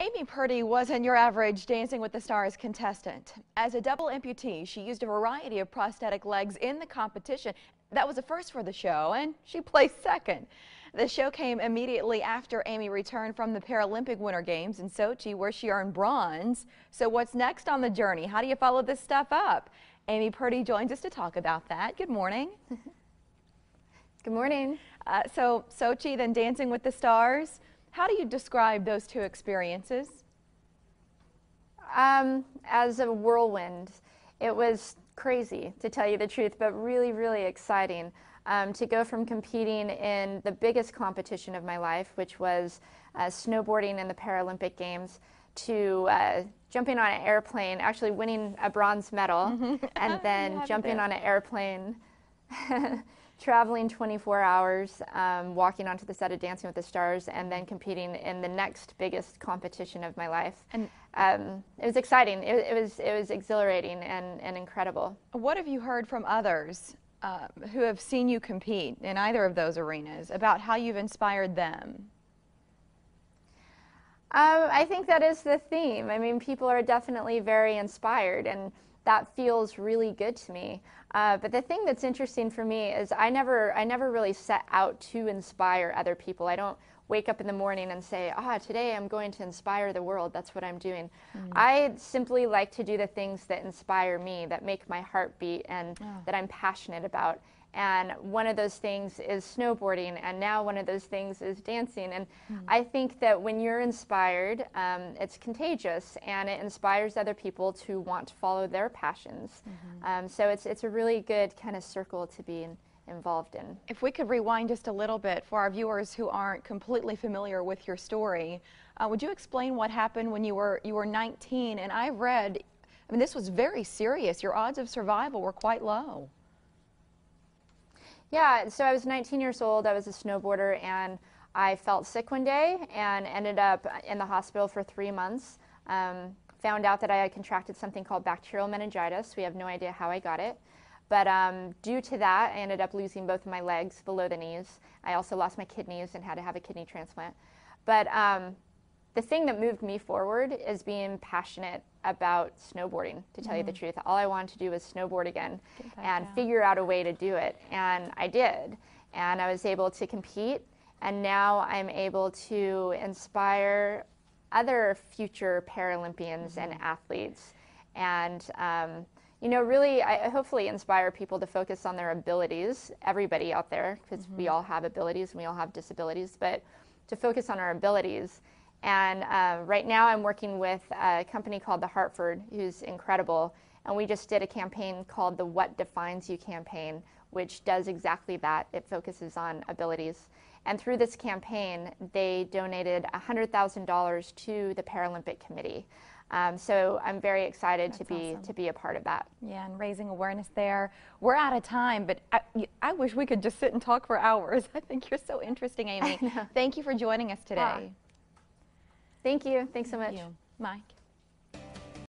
Amy Purdy wasn't your average Dancing with the Stars contestant. As a double amputee, she used a variety of prosthetic legs in the competition. That was a first for the show, and she placed second. The show came immediately after Amy returned from the Paralympic Winter Games in Sochi, where she earned bronze. So what's next on the journey? How do you follow this stuff up? Amy Purdy joins us to talk about that. Good morning. Good morning. Uh, so Sochi, then Dancing with the Stars. How do you describe those two experiences? Um, as a whirlwind. It was crazy, to tell you the truth, but really, really exciting um, to go from competing in the biggest competition of my life, which was uh, snowboarding in the Paralympic Games, to uh, jumping on an airplane, actually winning a bronze medal, and then jumping on an airplane traveling 24 hours, um, walking onto the set of Dancing with the Stars, and then competing in the next biggest competition of my life. And um, it was exciting. It, it, was it was exhilarating and, and incredible. What have you heard from others uh, who have seen you compete in either of those arenas about how you've inspired them? Um, I think that is the theme. I mean, people are definitely very inspired, and that feels really good to me. Uh, but the thing that's interesting for me is I never, I never really set out to inspire other people. I don't wake up in the morning and say, ah, today I'm going to inspire the world. That's what I'm doing. Mm. I simply like to do the things that inspire me, that make my heart beat, and oh. that I'm passionate about. And one of those things is snowboarding, and now one of those things is dancing. And mm. I think that when you're inspired, um, it's contagious and it inspires other people to want to follow their passions. Mm-hmm. Um, so it's, it's a really good kind of circle to be in, involved in. If we could rewind just a little bit for our viewers who aren't completely familiar with your story, uh, would you explain what happened when you were, you were 19? And I read, I mean, this was very serious. Your odds of survival were quite low. Yeah, so I was 19 years old. I was a snowboarder, and I felt sick one day and ended up in the hospital for three months. Um, found out that I had contracted something called bacterial meningitis. We have no idea how I got it. But um, due to that, I ended up losing both of my legs below the knees. I also lost my kidneys and had to have a kidney transplant. But um, the thing that moved me forward is being passionate about snowboarding, to tell mm-hmm. you the mm-hmm. truth. All I wanted to do was snowboard again and down. figure out a way to do it. And I did. And I was able to compete. And now I'm able to inspire other future Paralympians mm-hmm. and athletes. And, um, you know, really, I hopefully inspire people to focus on their abilities, everybody out there, because mm-hmm. we all have abilities and we all have disabilities, but to focus on our abilities and uh, right now I'm working with a company called The Hartford, who's incredible. And we just did a campaign called the What Defines You campaign, which does exactly that. It focuses on abilities. And through this campaign, they donated $100,000 to the Paralympic Committee. Um, so I'm very excited That's to be awesome. to be a part of that. Yeah, and raising awareness there. We're out of time, but I, I wish we could just sit and talk for hours. I think you're so interesting, Amy. Thank you for joining us today. Thank you. Thanks so much. Thank Mike.